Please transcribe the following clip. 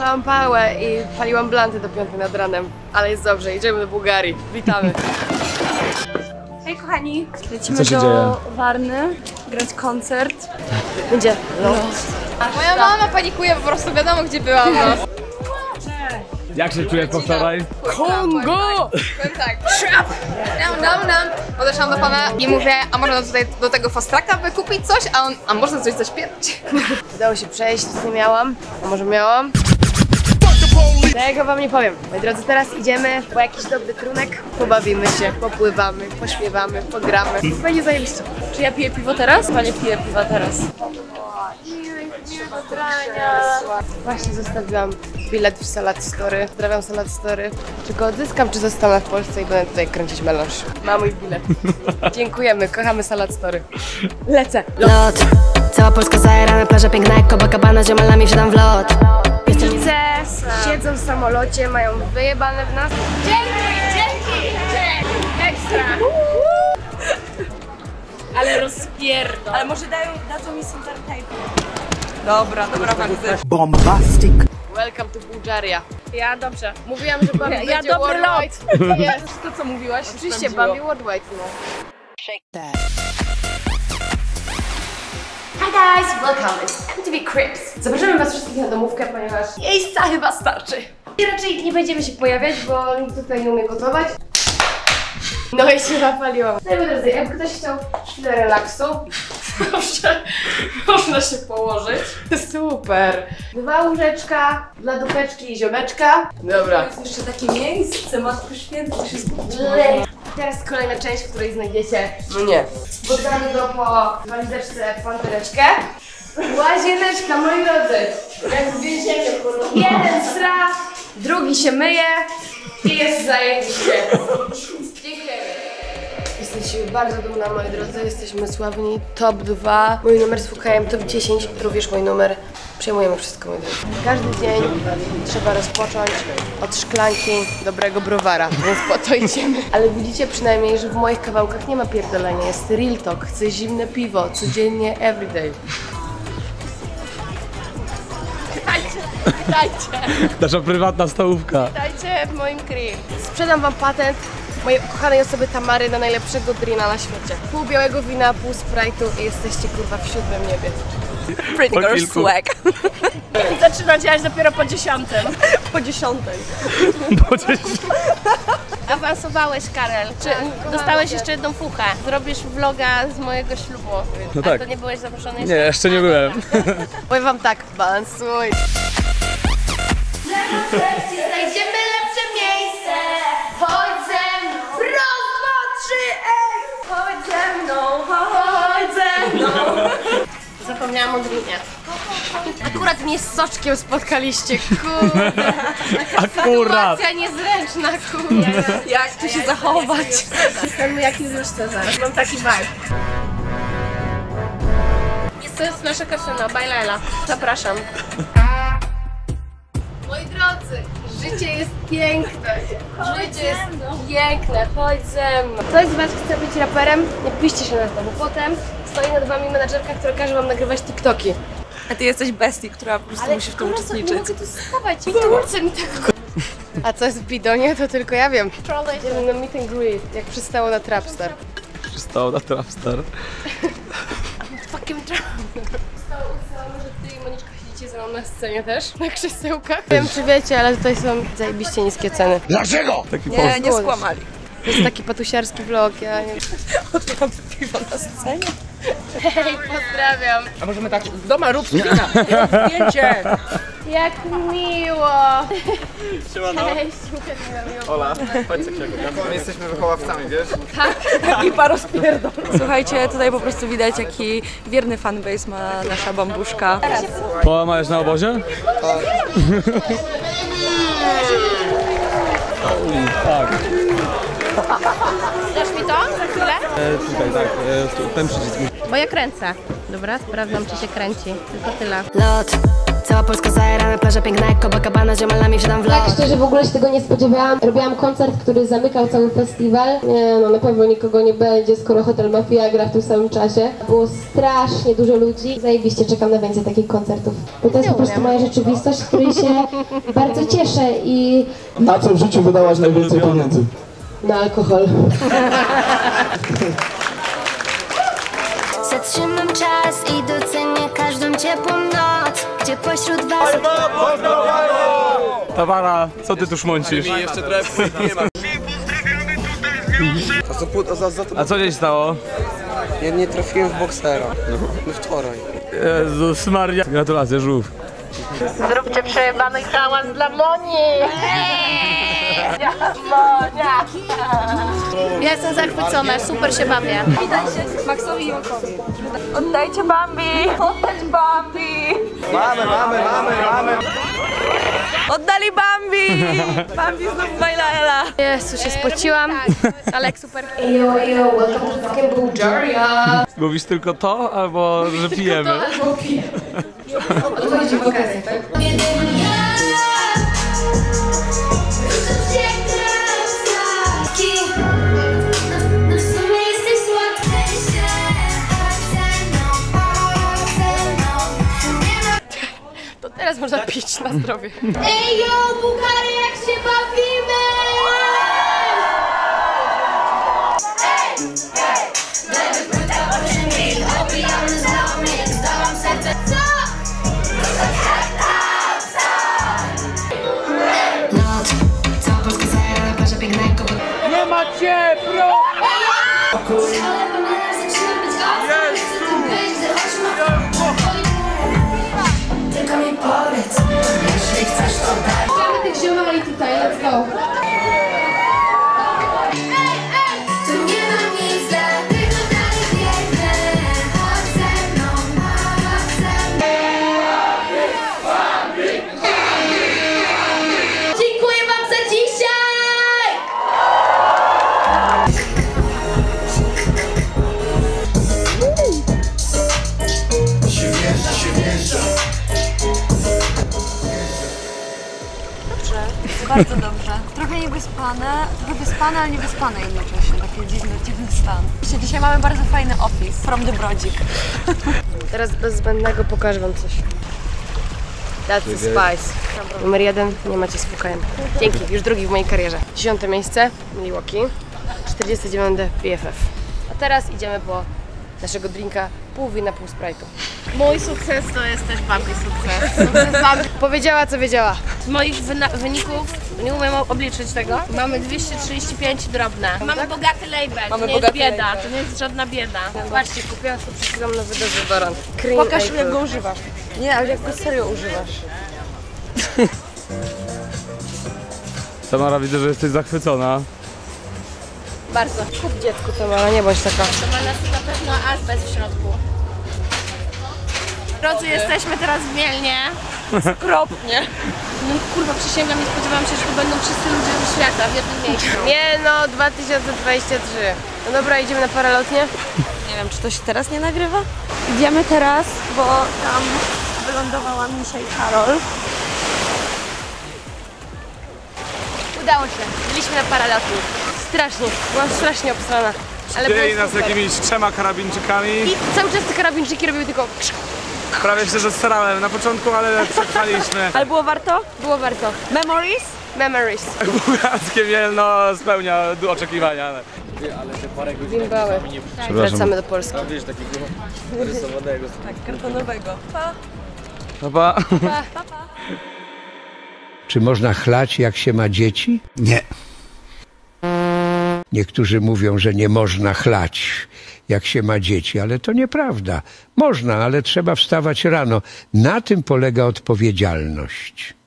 Zachlałam pałę i paliłam blanty do piątej nad ranem. Ale jest dobrze, idziemy do Bułgarii. Witamy. Hej kochani, lecimy Co się do dzieje? Warny, grać koncert. Będzie lot. Moja mama panikuje, po prostu wiadomo gdzie byłam. No. Jak się czujesz po wczoraj? Kongo! Powiem tak. Nam, nam, nam. Podeszłam do pana i mówię, a można tutaj do tego fastraka wykupić coś? A on, a można coś zaśpiewać? Udało się przejść, nic nie miałam. A może miałam? Tego wam nie powiem. Moi drodzy, teraz idziemy po jakiś dobry trunek. Pobawimy się, popływamy, pośpiewamy, pogramy. Będzie zajebiście. Czy ja piję piwo teraz? Panie piję piwa teraz. Właśnie zostawiłam bilet w Salad Story. Pozdrawiam Salad Story. Czy go odzyskam, czy zostanę w Polsce i będę tutaj kręcić melanż? Mam mój bilet. Dziękujemy, kochamy Salad Story. Lecę. Lot Cała Polska zajarana, plaża piękna jak Copacabana Z ziomalami wsiadam w lot Rodzice siedzą w samolocie, mają wyjebane w nas. Ale rozpierdol. Ale może dają, dadzą mi super tape. Dobra, dobra, bardzo. bombastic. Welcome to Bulgaria. Ja dobrze. Mówiłam, że Bambi Ja będzie dobry lot. Jest. To co mówiłaś? Oczywiście, Bambi worldwide, no. Hi guys, welcome. It's MTV Crips. Zapraszamy was wszystkich na domówkę, ponieważ miejsca chyba starczy. I raczej nie będziemy się pojawiać, bo nikt tutaj nie umie gotować. No i się napaliłam. No i drodzy, jakby ktoś chciał chwilę relaksu, zawsze można się położyć. Super. Dwa łóżeczka dla dupeczki i ziomeczka. Dobra. Jest jeszcze takie miejsce, Matko Święta, to się zgubić. Teraz kolejna część, w której znajdziecie mnie. Podamy go po walizeczce pantereczkę. Łazieneczka, moi drodzy. Jak w więzieniu, kurwa. Jeden sra, drugi się myje i jest zajebiście. Dziękujemy. Jesteśmy bardzo dumna, moi drodzy. Jesteśmy sławni. Top 2. Mój numer z WKM top 10. Również mój numer. Przejmujemy wszystko. Każdy dzień trzeba rozpocząć od szklanki dobrego browara, więc po to idziemy. Ale widzicie przynajmniej, że w moich kawałkach nie ma pierdolenia. Jest real talk. Chcę zimne piwo. Codziennie, everyday. Nasza prywatna stołówka. Dajcie w moim grill. Sprzedam wam patent mojej ukochanej osoby Tamary na najlepszego drina na świecie. Pół białego wina, pół sprite'u i jesteście kurwa w siódmym niebie. Pretty Po girl kilku. swag. Zaczyna działać dopiero po dziesiątym. Po dziesiątej. Awansowałeś, Karel. Czy dostałeś jeszcze jedną fuchę? Zrobisz vloga z mojego ślubu. No A tak. to nie byłeś zaproszony Nie, jeszcze? jeszcze nie byłem. Powiem wam tak, balansuj. Znajdziemy lepsze miejsce. Chodź ze mną. Raz, dwa, trzy, ej. Chodź ze mną, chodź ze mną. Zapomniałam o drinie. Akurat mnie z soczkiem spotkaliście, kurde. Akurat. Sytuacja niezręczna, kurde. Jak tu się zachować? Jestem jak Juliusz Cezar. Mam taki vibe. To jest nasze kasyno, Bajlela. Zapraszam. Życie jest piękne. Życie jest piękne, chodź ze mną. Ktoś z was chce być raperem? Nie piszcie się na to, bo potem stoi nad wami menadżerka, która każe wam nagrywać TikToki. A ty jesteś bestii, która po prostu musi w tym Nie uczestniczyć. mogę tu stawać, turce mi tak... A co jest w bidonie, to tylko ja wiem. Idziemy na meet and greet, jak przystało na Trapstar. Przystało na Trapstar. Fucking. Zostało ustalone, że ty i Moniczka siedzicie ze mną na scenie też, na krzesełkach. Nie wiem czy wiecie, ale tutaj są zajebiście niskie ceny. Taki Nie, nie skłamali. To jest taki patusiarski vlog, ja nie Odpycham piwo na scenie. Hej, pozdrawiam. A możemy tak, doma rób screena, zdjęcie. Jak miło. Cześć, Łukasz, miło. Ola, chodź My jesteśmy wychowawcami, wiesz? I paro spierdol. Słuchajcie, tutaj po prostu widać jaki wierny fanbase ma nasza bambuszka. Połamałeś na obozie? Tak. Dasz mi to za chwilę? E, tutaj, tak. E, ten przycisk. Bo ja kręcę. Dobra, sprawdzam, czy się kręci. Tylko tyle. Lot, cała Polska zajarana, plaża piękna jak Copacabana, ziomalami wsiadam w lot Tak szczerze w ogóle się tego nie spodziewałam. Robiłam koncert, który zamykał cały festiwal. Nie no, na pewno nikogo nie będzie, skoro Hotel Mafia gra w tym samym czasie. Było strasznie dużo ludzi. Zajebiście czekam na więcej takich koncertów. Bo to jest po prostu moja rzeczywistość, z której się bardzo cieszę i Na co w życiu wydałaś najwięcej pieniędzy? na alkohol. Zatrzymam czas i docenię każdą ciepłą noc Gdzie pośród was Tamara, co ty tu szmącisz? Jeszcze trochę nie ma. A co, pu- a za, za to... A co się stało? Ja nie trafiłem w boksera. No wczoraj. Jezus Maria. Gratulacje, żółw. Zróbcie przejebany hałas dla Moni! Ja jestem zachwycona, super się bawię. Witajcie Maxowi i Julkowi. Oddajcie Bambi! Oddać Bambi! Mamy, mamy, mamy, mamy. Oddali Bambi! Bambi znów Bajlaela. Jezu, się spociłam, ale jak super. Yo, yo, welcome to fucking Bulgaria. Mówisz tylko to, albo że pijemy? Odchodzi wakacje, tak? Można pić na zdrowie. Ej, yo, Bułgary, jak się bawimy! Copacabana Nie ma cię, bro! Mamy tych ziomali tutaj, let's go. Bardzo dobrze. Trochę niewyspane, trochę wyspane, ale niewyspane jednocześnie. Taki dziwny, dziwny stan. Dzisiaj- mamy bardzo fajny office from the Brodzik. Teraz bez zbędnego pokażę wam coś. That's the spice. Numer jeden, nie macie spokojnie. Dzięki, już drugi w mojej karierze. Dziesiąte miejsce, Milwaukee. 49 BFF. A teraz idziemy po naszego drinka, pół wina, pół sprite'u. Mój sukces to jest też Bambi sukces. Powiedziała co wiedziała. Z moich wyników, nie umiem obliczyć tego, mamy 235 drobne. Mamy bogaty label, Mamy to nie jest bieda, label. to nie jest żadna bieda. Patrzcie, kupiłam sobie przed chwilą nowy dezodorant. Cream Pokaż April. jak go używasz. Nie, ale jak go serio używasz. Tamara, widzę, że jesteś zachwycona. Bardzo. Kup dziecku Tamara, nie bądź taka. To ma nas na pewno aż bez w środku. Drodzy, jesteśmy teraz w Mielnie. Kropnie. No kurwa, przysięgam, nie spodziewałam się, że tu będą wszyscy ludzie ze świata w jednym miejscu. Nie no, 2023. No dobra, idziemy na paralotnie? Nie wiem, czy to się teraz nie nagrywa? Idziemy teraz, bo tam wylądowała Misia i Karol. Udało się. Byliśmy na paralotni. Strasznie, byłam strasznie obsrana. Ale Dzieli nas super. jakimiś trzema karabinczykami. I cały czas te karabinczyki robiły tylko Prawie się zestarałem na początku, ale przetrwaliśmy. Ale było warto? było warto. Memories? Memories. Bułgarskie Mielno spełnia oczekiwania. ale- Bimbały. Wracamy do Polski. Tak, kartonowego. Pa. Chyba... Czy można chlać, jak się ma dzieci? Nie. Niektórzy mówią, że nie można chlać, jak się ma dzieci, ale to nieprawda. Można, ale trzeba wstawać rano. Na tym polega odpowiedzialność.